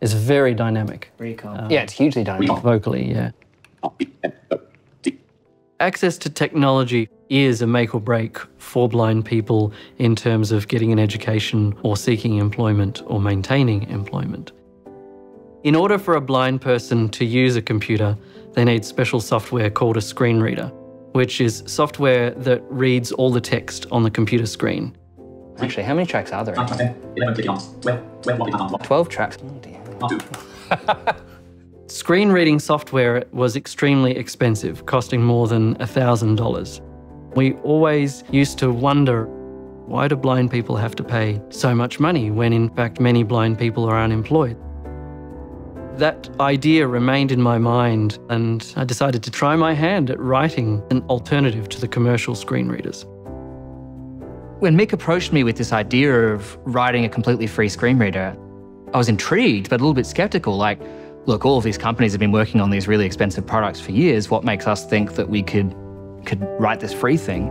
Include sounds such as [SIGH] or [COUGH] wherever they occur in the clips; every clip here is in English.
It's very dynamic. Very cool. Uh, yeah, it's hugely dynamic. Vocally, yeah. Access to technology is a make or break for blind people in terms of getting an education or seeking employment or maintaining employment. In order for a blind person to use a computer, they need special software called a screen reader, which is software that reads all the text on the computer screen. Actually, how many tracks are there? 12 tracks. Oh, dear. [LAUGHS] Screen reading software was extremely expensive, costing more than $1,000. We always used to wonder why do blind people have to pay so much money when in fact many blind people are unemployed? That idea remained in my mind, and I decided to try my hand at writing an alternative to the commercial screen readers. When Mick approached me with this idea of writing a completely free screen reader, I was intrigued, but a little bit skeptical. Like, look, all of these companies have been working on these really expensive products for years. What makes us think that we could, could write this free thing?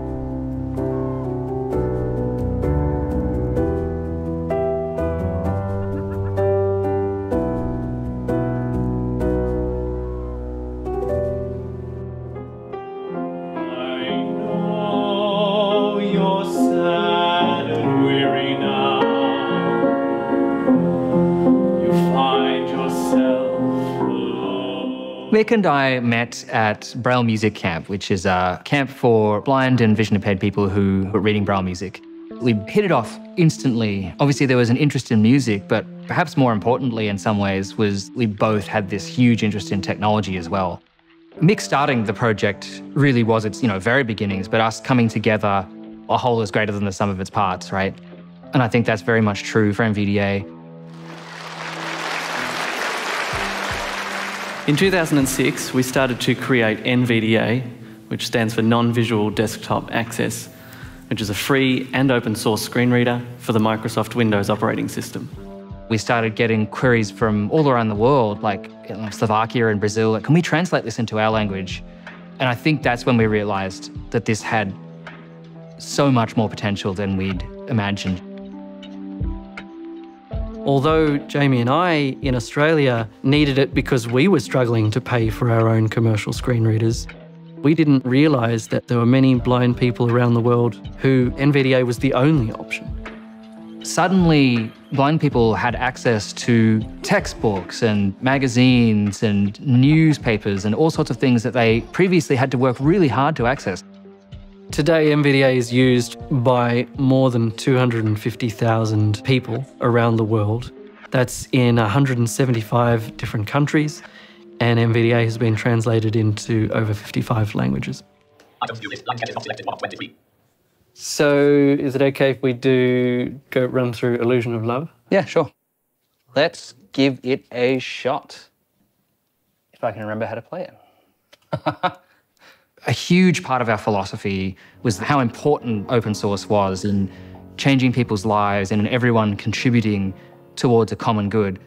Mick and I met at Braille Music Camp, which is a camp for blind and vision impaired people who were reading Braille music. We hit it off instantly. Obviously, there was an interest in music, but perhaps more importantly, in some ways, was we both had this huge interest in technology as well. Mick starting the project really was its you know very beginnings, but us coming together, a whole is greater than the sum of its parts, right? And I think that's very much true for NVDA. In 2006, we started to create NVDA, which stands for Non-Visual Desktop Access, which is a free and open source screen reader for the Microsoft Windows operating system. We started getting queries from all around the world, like Slovakia and Brazil. Like, can we translate this into our language? And I think that's when we realized that this had so much more potential than we'd imagined. Although Jamie and I in Australia needed it because we were struggling to pay for our own commercial screen readers, we didn't realise that there were many blind people around the world who NVDA was the only option. Suddenly, blind people had access to textbooks and magazines and newspapers and all sorts of things that they previously had to work really hard to access. Today, NVDA is used by more than 250,000 people around the world. That's in 175 different countries, and NVDA has been translated into over 55 languages. So, is it okay if we do go run through Illusion of Love? Yeah, sure. Let's give it a shot. If I can remember how to play it. [LAUGHS] a huge part of our philosophy was how important open source was in changing people's lives and in everyone contributing towards a common good.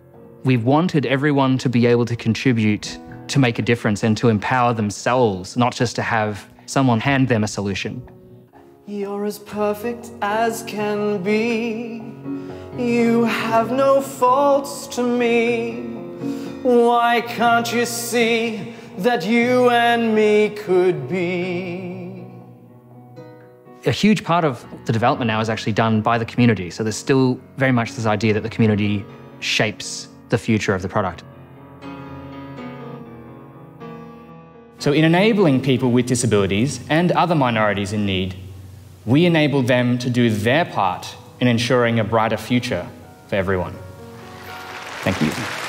We wanted everyone to be able to contribute to make a difference and to empower themselves, not just to have someone hand them a solution. You're as perfect as can be. You have no faults to me. Why can't you see that you and me could be. A huge part of the development now is actually done by the community. So there's still very much this idea that the community shapes the future of the product. So, in enabling people with disabilities and other minorities in need, we enable them to do their part in ensuring a brighter future for everyone. Thank you.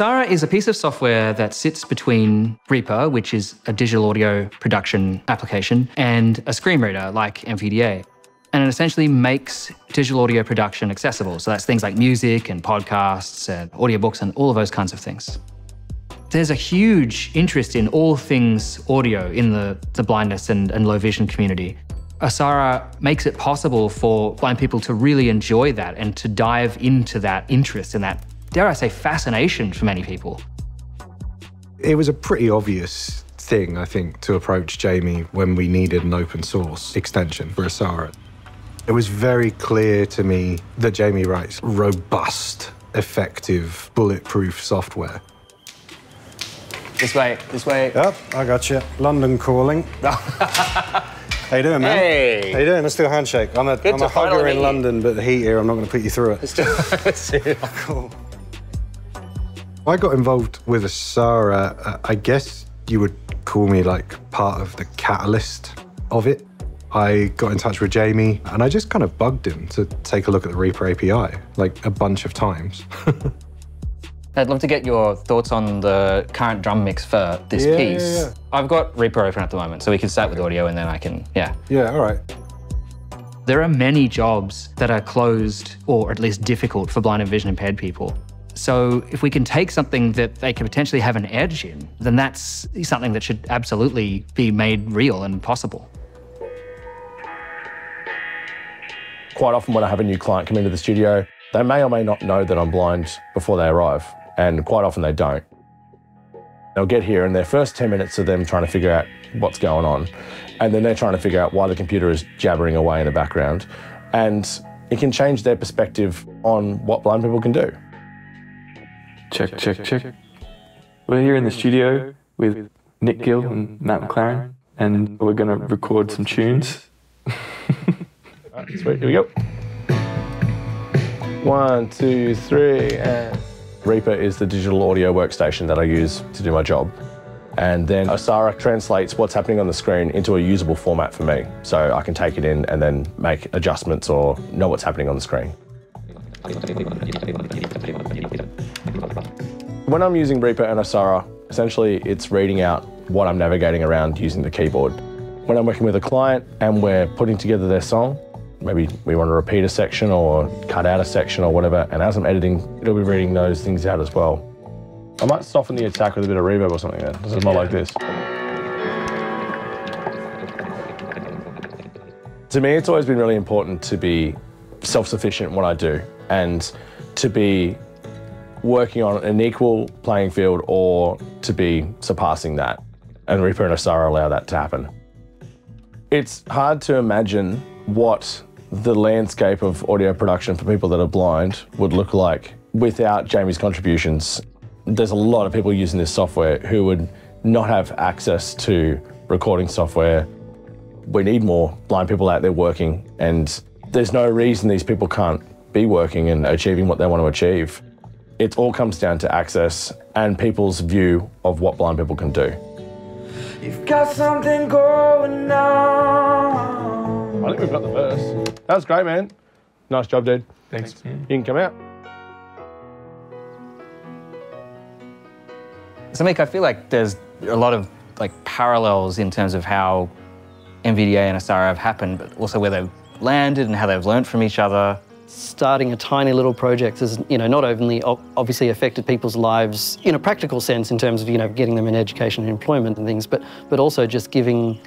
OSARA is a piece of software that sits between Reaper, which is a digital audio production application, and a screen reader like NVDA. And it essentially makes digital audio production accessible. So that's things like music and podcasts and audiobooks and all of those kinds of things. There's a huge interest in all things audio in the, the blindness and, and low vision community. OSARA makes it possible for blind people to really enjoy that and to dive into that interest and that dare I say, fascination for many people. It was a pretty obvious thing, I think, to approach Jamie when we needed an open source extension for OSARA. It was very clear to me that Jamie writes robust, effective, bulletproof software. This way, this way. Yep, I got you. London calling. [LAUGHS] How you doing, man? Hey. How you doing? Let's do a handshake. I'm a, Good I'm to a hugger in. London, but the heat here, I'm not going to put you through it. [LAUGHS] cool. I got involved with OSARA. Uh, I guess you would call me like part of the catalyst of it. I got in touch with Jamie and I just kind of bugged him to take a look at the Reaper API like a bunch of times. [LAUGHS] I'd love to get your thoughts on the current drum mix for this Yeah, piece. yeah, yeah. I've got Reaper open at the moment, so we can start with audio and then I can, yeah. yeah, all right. There are many jobs that are closed or at least difficult for blind and vision impaired people. So if we can take something that they could potentially have an edge in, then that's something that should absolutely be made real and possible. quite often when I have a new client come into the studio, they may or may not know that I'm blind before they arrive, and quite often they don't. They'll get here, and their first 10 minutes of them trying to figure out what's going on, and then they're trying to figure out why the computer is jabbering away in the background, and it can change their perspective on what blind people can do. Check, check, check. We're here in the studio with Nick Gill and Matt McLaren, and we're going to record some tunes. Sweet, here we go. One, two, three, and. Reaper is the digital audio workstation that I use to do my job. And then OSARA translates what's happening on the screen into a usable format for me. So I can take it in and then make adjustments or know what's happening on the screen. When I'm using Reaper and OSARA, essentially it's reading out what I'm navigating around using the keyboard. When I'm working with a client and we're putting together their song, maybe we want to repeat a section or cut out a section or whatever, and as I'm editing, it'll be reading those things out as well. I might soften the attack with a bit of reverb or something then. This is more like this. To me, it's always been really important to be self-sufficient in what I do and to be working on an equal playing field or to be surpassing that. And Reaper and OSARA allow that to happen. It's hard to imagine what the landscape of audio production for people that are blind would look like without Jamie's contributions. There's a lot of people using this software who would not have access to recording software. We need more blind people out there working, and there's no reason these people can't be working and achieving what they want to achieve. It all comes down to access and people's view of what blind people can do. You've got something going on. I think we've got the verse. That was great, man. Nice job, dude. Thanks. You can come out. So, Mick, I feel like there's a lot of like parallels in terms of how NVDA and OSARA have happened, but also where they've landed and how they've learned from each other. Starting a tiny little project has, you know, not only obviously affected people's lives in a practical sense in terms of, you know, getting them in education and employment and things, but but also just giving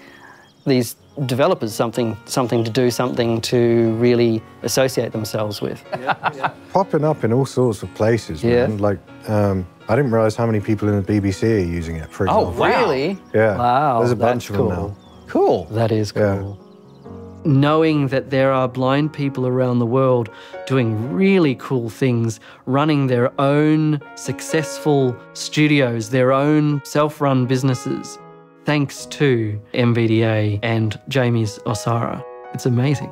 these developers something something to do, something to really associate themselves with. [LAUGHS] Popping up in all sorts of places, Yeah. man. Like, um, I didn't realize how many people in the BBC are using it, for Oh, example. wow. Really? Yeah. Wow. There's a bunch that's of them cool. now. Cool. That is cool. Yeah. Knowing that there are blind people around the world doing really cool things, running their own successful studios, their own self run businesses, thanks to NVDA and Jamie's Osara. It's amazing.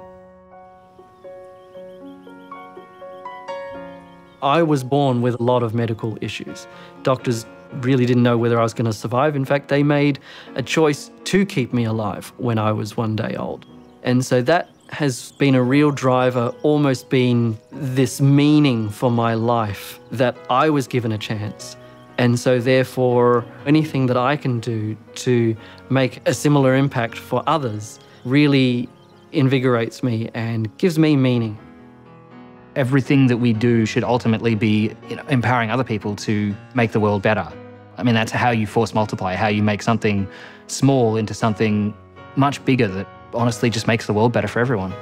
I was born with a lot of medical issues. Doctors really didn't know whether I was going to survive. In fact, they made a choice to keep me alive when I was one day old. And so that has been a real driver, almost been this meaning for my life that I was given a chance. And so, therefore, anything that I can do to make a similar impact for others really invigorates me and gives me meaning. Everything that we do should ultimately be you know, empowering other people to make the world better. I mean, that's how you force multiply, how you make something small into something much bigger that honestly just makes the world better for everyone.